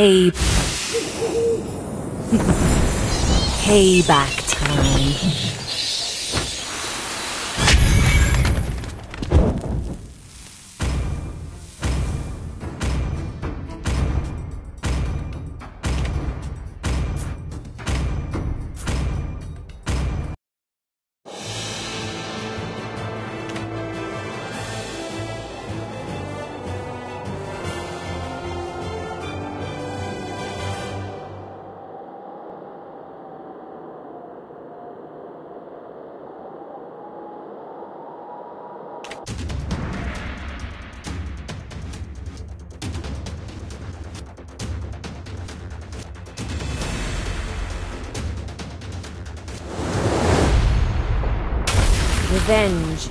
Pay... Payback time. Revenge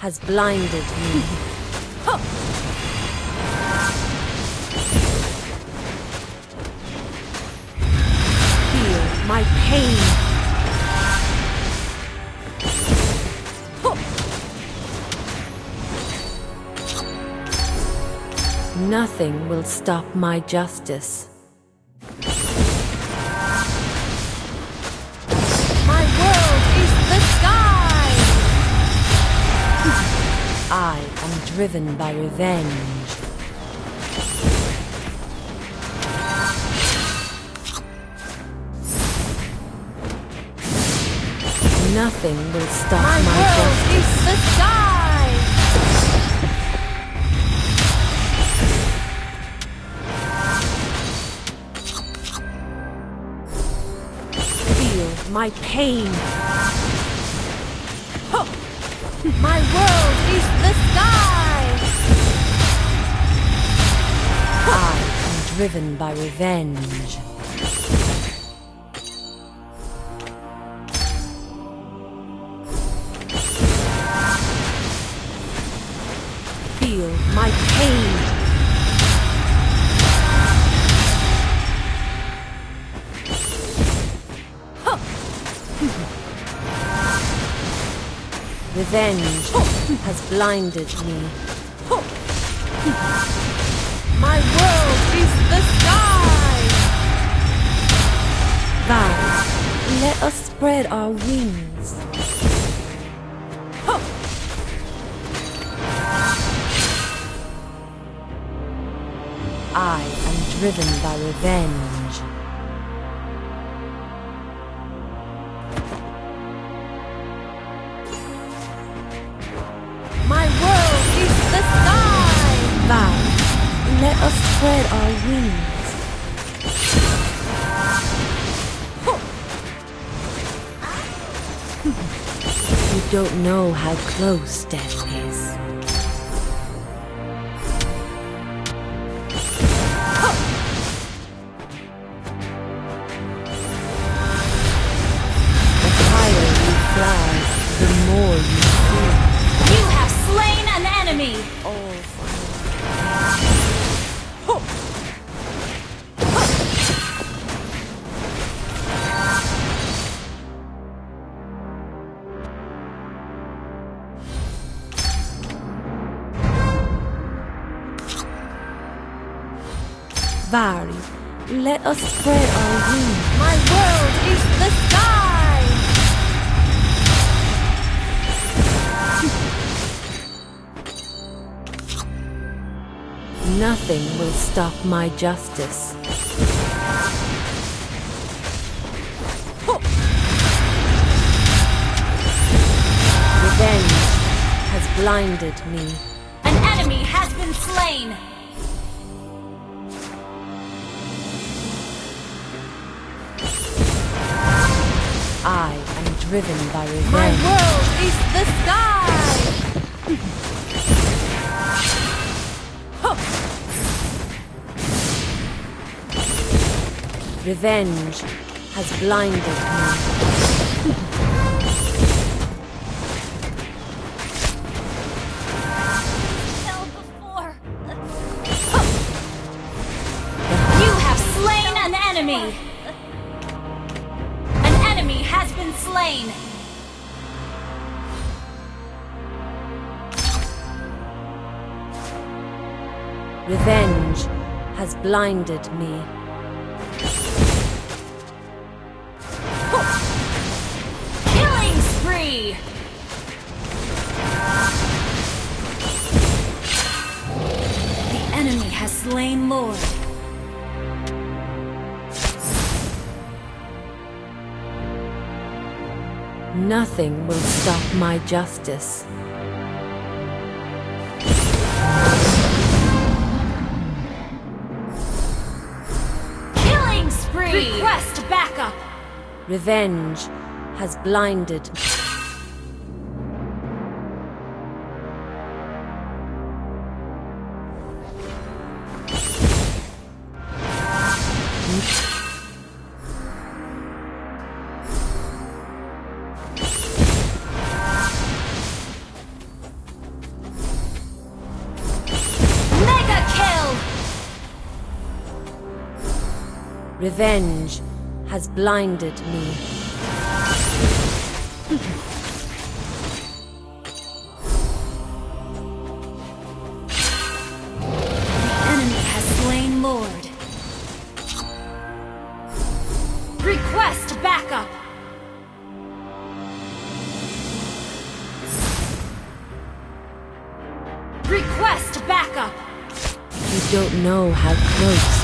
has blinded me. Feel my pain. Nothing will stop my justice. Driven by revenge. Nothing will stop My my, world is the sky! Feel my pain. My world is the sky! I am driven by revenge. Feel my pain. Revenge has blinded me. My world is the sky! Let us spread our wings. I am driven by revenge. Spread our wings. You don't know how close death is. The higher you fly, the more you. You have slain an enemy! All Verri, let us spread our wings. My world is the sky! Nothing will stop my justice. Revenge has blinded me. An enemy has been slain! I am driven by My revenge. world is the sky! Revenge has blinded me. Revenge has blinded me. Killing spree! The enemy has slain Lord. Nothing will stop my justice. Request backup! Revenge has blinded Revenge has blinded me. Enemy has slain Lord. Request backup! Request backup! You don't know how close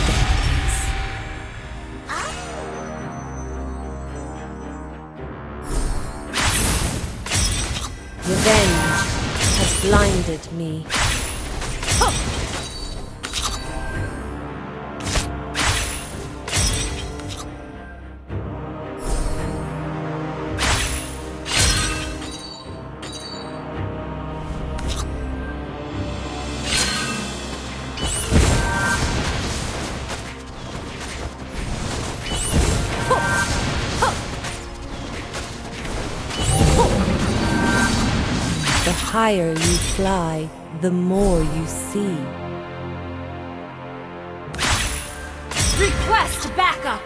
Revenge has blinded me. Higher you fly, the more you see. Request backup!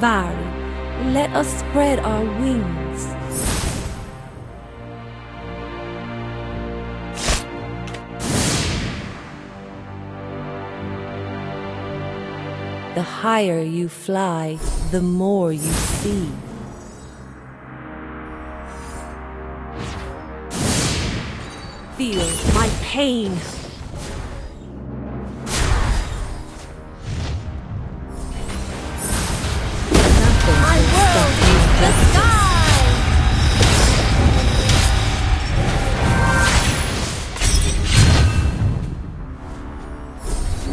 Verri, let us spread our wings. The higher you fly, the more you see. Feel my pain. Nothing My world is the sky!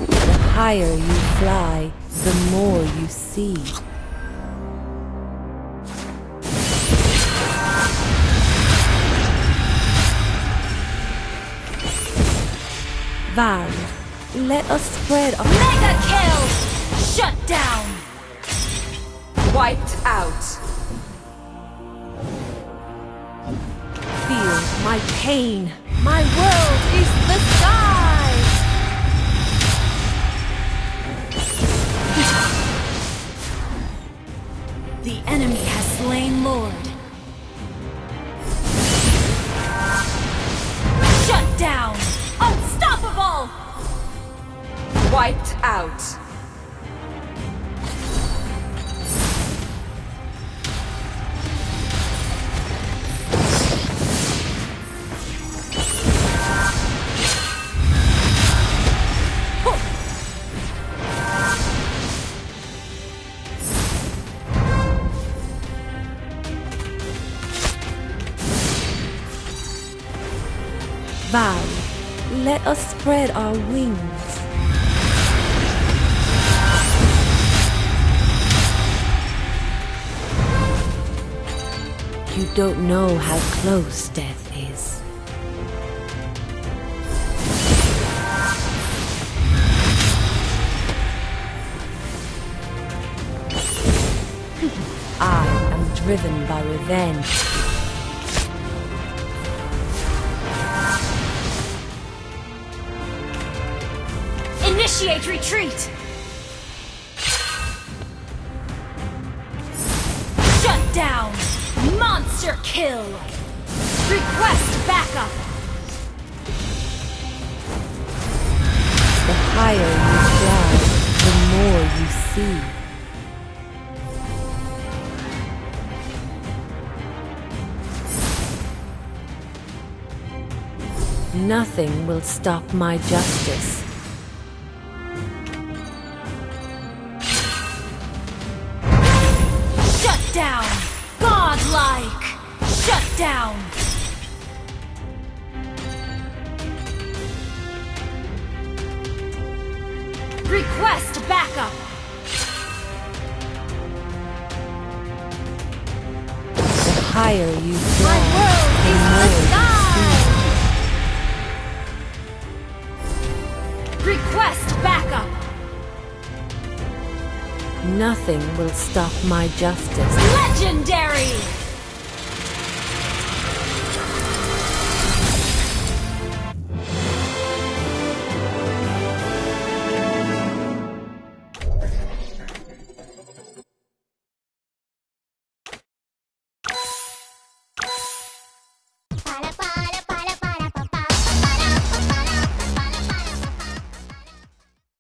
The higher you fly, the more you see. Verri, let us spread our Mega kill! Shut down! Wiped out. feel my pain. My world is the sky! The enemy has slain Lord. Wiped out. Verri, let us spread our wings. You don't know how close death is. I am driven by revenge. Initiate retreat! Shut down! Monster kill! Request backup! The higher you fly, the more you see. Nothing will stop my justice. Down! Request backup! The higher you My fly, world the is the you sky! Request backup! Nothing will stop my justice. Legendary!